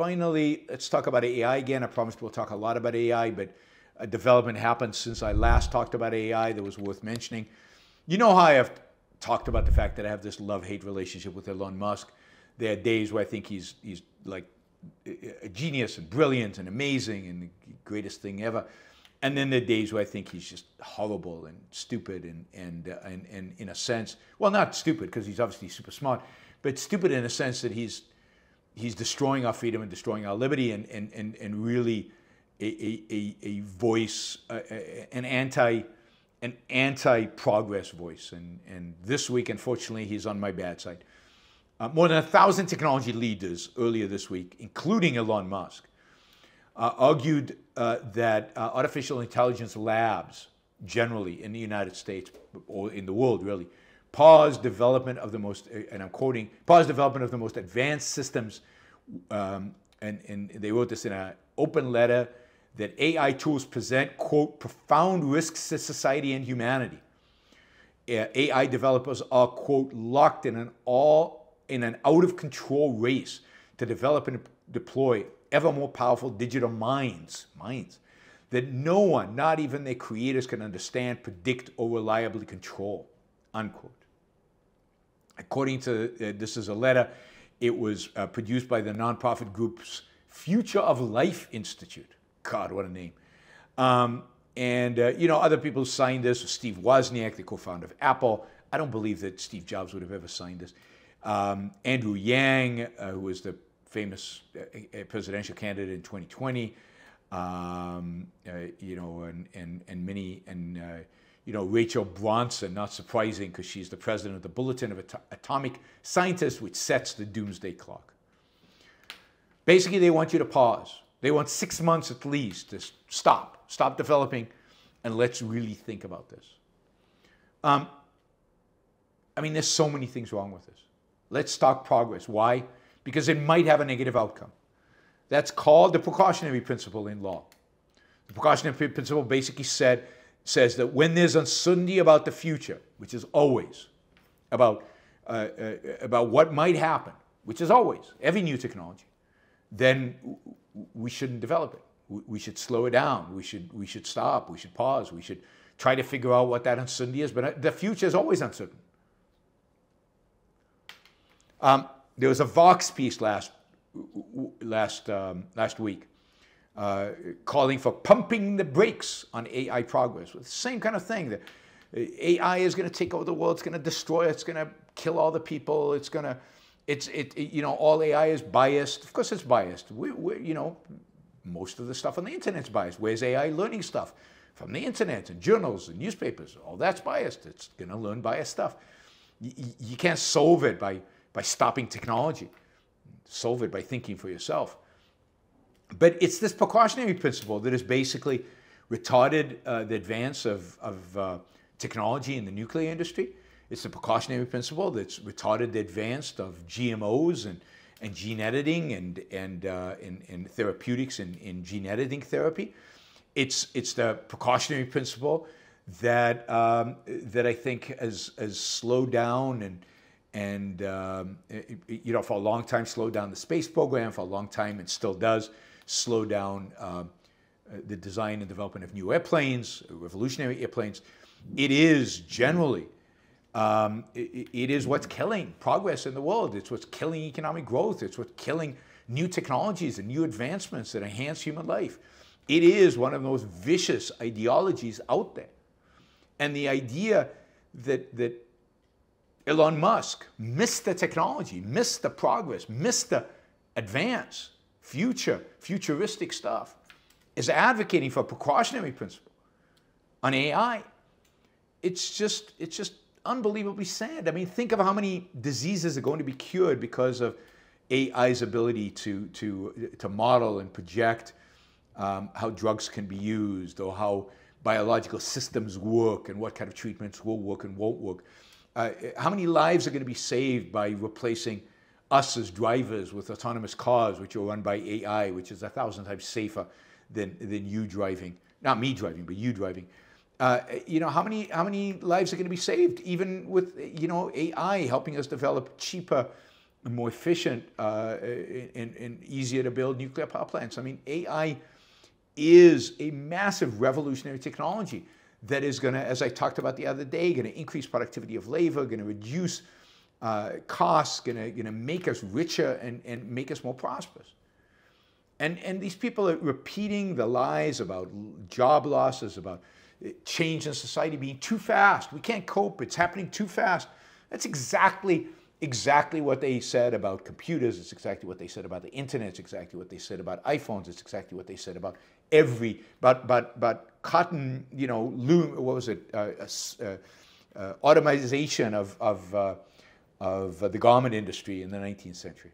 finally, let's talk about AI again. I promised we'll talk a lot about AI, but a development happened since I last talked about AI that was worth mentioning. You know how I have talked about the fact that I have this love-hate relationship with Elon Musk. There are days where I think he's he's like a genius and brilliant and amazing and the greatest thing ever. And then there are days where I think he's just horrible and stupid and and uh, and, and in a sense, well, not stupid because he's obviously super smart, but stupid in a sense that he's he's destroying our freedom and destroying our liberty and and and, and really a, a, a voice, an anti an anti-progress voice. And, and this week, unfortunately, he's on my bad side. Uh, more than a thousand technology leaders earlier this week, including Elon Musk, uh, argued uh, that uh, artificial intelligence labs generally in the United States or in the world really pause development of the most, and I'm quoting, pause development of the most advanced systems. Um, and, and they wrote this in an open letter that AI tools present, quote, profound risks to society and humanity. AI developers are, quote, locked in an all in an out of control race to develop and deploy ever more powerful digital minds, minds that no one, not even their creators, can understand, predict, or reliably control. Unquote. According to uh, this is a letter, it was uh, produced by the nonprofit group's Future of Life Institute. God, what a name. Um, and, uh, you know, other people signed this. Steve Wozniak, the co-founder of Apple. I don't believe that Steve Jobs would have ever signed this. Um, Andrew Yang, uh, who was the famous uh, presidential candidate in 2020, um, uh, you know, and, and, and many, and, uh, you know, Rachel Bronson, not surprising because she's the president of the Bulletin of At Atomic Scientists, which sets the doomsday clock. Basically, they want you to pause. They want six months at least to stop, stop developing, and let's really think about this. Um, I mean, there's so many things wrong with this. Let's stop progress. Why? Because it might have a negative outcome. That's called the precautionary principle in law. The precautionary principle basically said, says that when there's uncertainty about the future, which is always about, uh, uh, about what might happen, which is always every new technology, then we shouldn't develop it. We should slow it down. We should, we should stop. We should pause. We should try to figure out what that uncertainty is. But uh, the future is always uncertain. Um, there was a Vox piece last, last, um, last week uh, calling for pumping the brakes on AI progress. The same kind of thing. That uh, AI is going to take over the world. It's going to destroy. It's going to kill all the people. It's going to it's it, it, you know all AI is biased. Of course, it's biased. We, we you know most of the stuff on the internet's biased. Where's AI learning stuff from the internet and journals and newspapers? All that's biased. It's going to learn biased stuff. Y you can't solve it by by stopping technology. Solve it by thinking for yourself. But it's this precautionary principle that has basically retarded uh, the advance of, of uh, technology in the nuclear industry. It's the precautionary principle that's retarded the advance of GMOs and, and gene editing and, and, uh, and, and, therapeutics in, gene editing therapy. It's, it's the precautionary principle that, um, that I think has, has slowed down and, and um, it, you know, for a long time slowed down the space program, for a long time it still does slow down uh, the design and development of new airplanes, revolutionary airplanes. It is generally um, it, it is what's killing progress in the world. It's what's killing economic growth. It's what's killing new technologies and new advancements that enhance human life. It is one of the most vicious ideologies out there. And the idea that, that Elon Musk missed the technology, missed the progress, missed the advance, future, futuristic stuff, is advocating for a precautionary principle on AI. It's just, it's just unbelievably sad. I mean, think of how many diseases are going to be cured because of AI's ability to, to, to model and project um, how drugs can be used or how biological systems work and what kind of treatments will work and won't work. Uh, how many lives are going to be saved by replacing us as drivers with autonomous cars, which are run by AI, which is a thousand times safer than, than you driving? Not me driving, but you driving. Uh, you know, how many, how many lives are going to be saved, even with, you know, AI helping us develop cheaper more efficient uh, and, and easier to build nuclear power plants. I mean, AI is a massive revolutionary technology that is going to, as I talked about the other day, going to increase productivity of labor, going to reduce uh, costs, going to make us richer and, and make us more prosperous. And, and these people are repeating the lies about job losses, about uh, change in society being too fast. We can't cope. It's happening too fast. That's exactly exactly what they said about computers. It's exactly what they said about the internet. It's exactly what they said about iPhones. It's exactly what they said about every, but, but, but cotton, you know, loom, what was it, uh, uh, uh, automation of, of, uh, of the garment industry in the 19th century.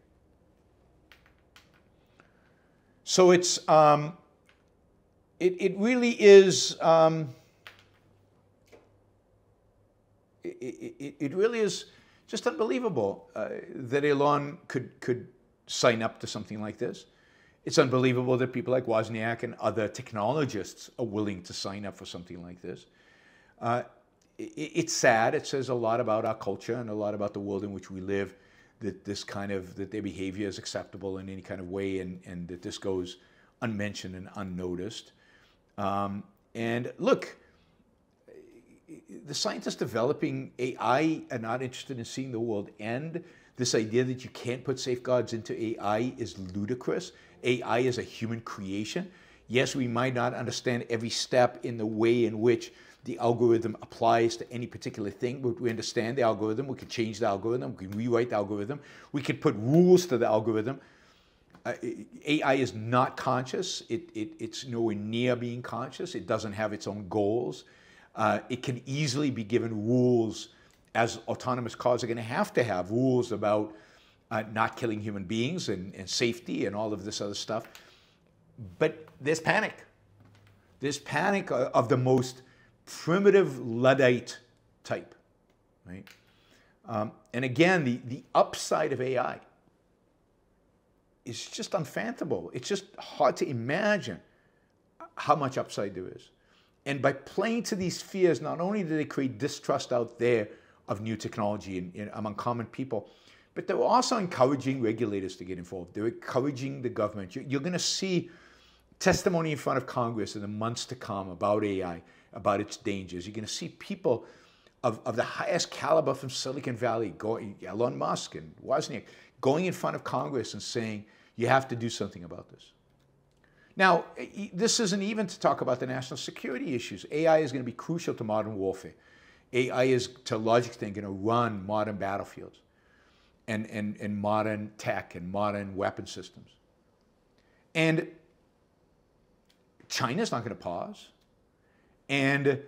So it's, um, it, it really is, um, it, it, it really is just unbelievable uh, that Elon could, could sign up to something like this. It's unbelievable that people like Wozniak and other technologists are willing to sign up for something like this. Uh, it's sad. It says a lot about our culture and a lot about the world in which we live that this kind of, that their behavior is acceptable in any kind of way and, and that this goes unmentioned and unnoticed. Um, and look, the scientists developing AI are not interested in seeing the world end. This idea that you can't put safeguards into AI is ludicrous. AI is a human creation. Yes, we might not understand every step in the way in which the algorithm applies to any particular thing, but we understand the algorithm. We can change the algorithm. We can rewrite the algorithm. We can put rules to the algorithm. Uh, AI is not conscious. It, it, it's nowhere near being conscious. It doesn't have its own goals. Uh, it can easily be given rules, as autonomous cars are going to have to have rules about uh, not killing human beings and, and safety and all of this other stuff. But there's panic. There's panic of the most primitive Luddite type, right? Um, and again, the, the upside of AI is just unfathomable. It's just hard to imagine how much upside there is. And by playing to these fears, not only do they create distrust out there of new technology in, among common people, but they're also encouraging regulators to get involved. They're encouraging the government. You're, you're going to see testimony in front of Congress in the months to come about AI, about its dangers. You're going to see people of, of the highest caliber from Silicon Valley, going, Elon Musk and Wozniak, going in front of Congress and saying, you have to do something about this. Now, this isn't even to talk about the national security issues. AI is going to be crucial to modern warfare. AI is, to a large extent, going to run modern battlefields and, and, and modern tech and modern weapon systems. And China's not going to pause. And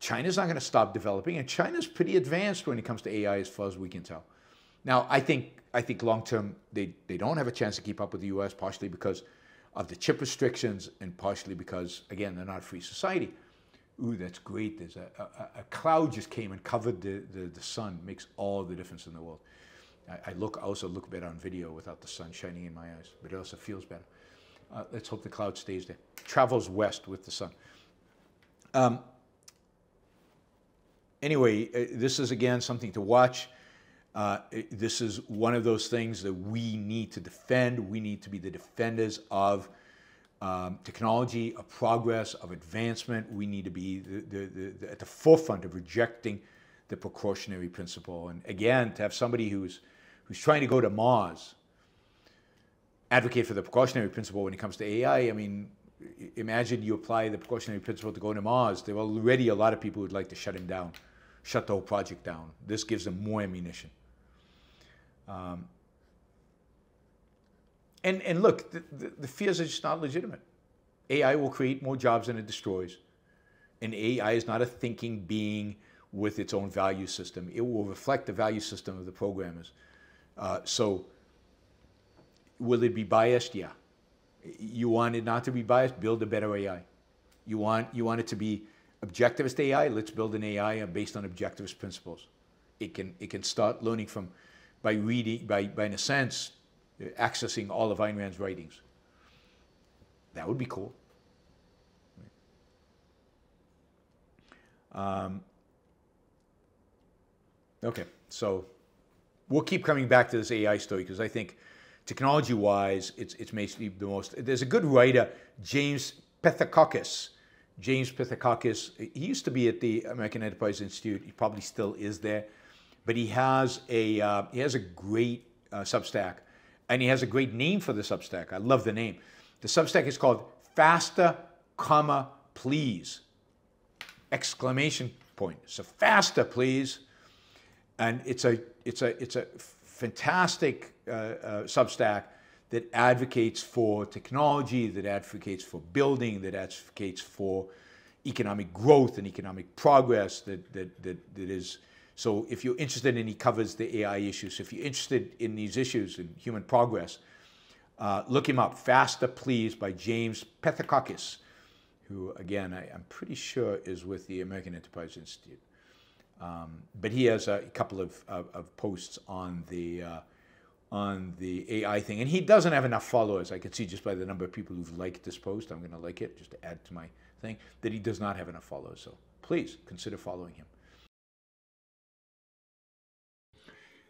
China's not going to stop developing. And China's pretty advanced when it comes to AI as far as we can tell. Now, I think, I think long term, they, they don't have a chance to keep up with the US, partially because of the chip restrictions and partially because, again, they're not a free society. Ooh, that's great. There's a, a, a cloud just came and covered the, the, the, sun. Makes all the difference in the world. I, I look I also look better on video without the sun shining in my eyes, but it also feels better. Uh, let's hope the cloud stays there. Travels west with the sun. Um, anyway, uh, this is again something to watch. Uh, this is one of those things that we need to defend. We need to be the defenders of um, technology, of progress, of advancement. We need to be the, the, the, at the forefront of rejecting the precautionary principle. And again, to have somebody who's, who's trying to go to Mars advocate for the precautionary principle when it comes to AI, I mean, imagine you apply the precautionary principle to go to Mars. There are already a lot of people who'd like to shut him down, shut the whole project down. This gives them more ammunition. Um, and, and look, the, the, the fears are just not legitimate. AI will create more jobs than it destroys. And AI is not a thinking being with its own value system. It will reflect the value system of the programmers. Uh, so will it be biased? Yeah. You want it not to be biased? Build a better AI. You want, you want it to be objectivist AI? Let's build an AI based on objectivist principles. It can, it can start learning from by reading, by, by in a sense, accessing all of Ayn Rand's writings. That would be cool. Um, okay, so we'll keep coming back to this AI story because I think technology-wise, it's it's basically the most. There's a good writer, James Pethokoukis. James Pethokoukis. He used to be at the American Enterprise Institute. He probably still is there, but he has a uh, he has a great uh, Substack, and he has a great name for the Substack. I love the name. The Substack is called Faster, comma Please! Exclamation point. So faster, please. And it's a it's a it's a fantastic uh, uh, Substack that advocates for technology, that advocates for building, that advocates for economic growth and economic progress. That that that, that is. So if you're interested and he covers the AI issues, if you're interested in these issues and human progress, uh, look him up. Faster, please, by James Pethokoukis, who again I, am pretty sure is with the American Enterprise Institute. Um, but he has a couple of, of, of posts on the uh, on the AI thing, and he doesn't have enough followers. I can see just by the number of people who've liked this post. I'm going to like it just to add to my thing that he does not have enough followers. So please consider following him.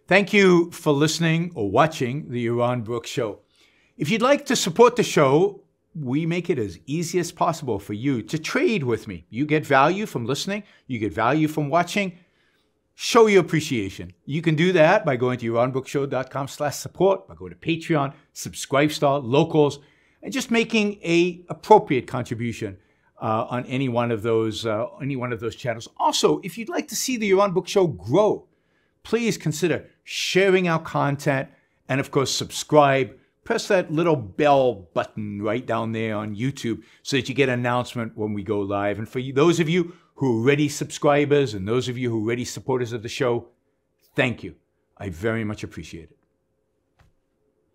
Thank you for listening or watching the Yaron Brook Show. If you'd like to support the show, we make it as easy as possible for you to trade with me. You get value from listening, you get value from watching. Show your appreciation. You can do that by going to yaronbrookshow.com slash support, by going to Patreon, Subscribestar, Locals, and just making a appropriate contribution uh, on any one of those uh, any one of those channels. Also, if you'd like to see the Yaron Brook Show grow, please consider sharing our content and of course subscribe press that little bell button right down there on YouTube so that you get an announcement when we go live. And for you, those of you who are already subscribers and those of you who are already supporters of the show, thank you. I very much appreciate it.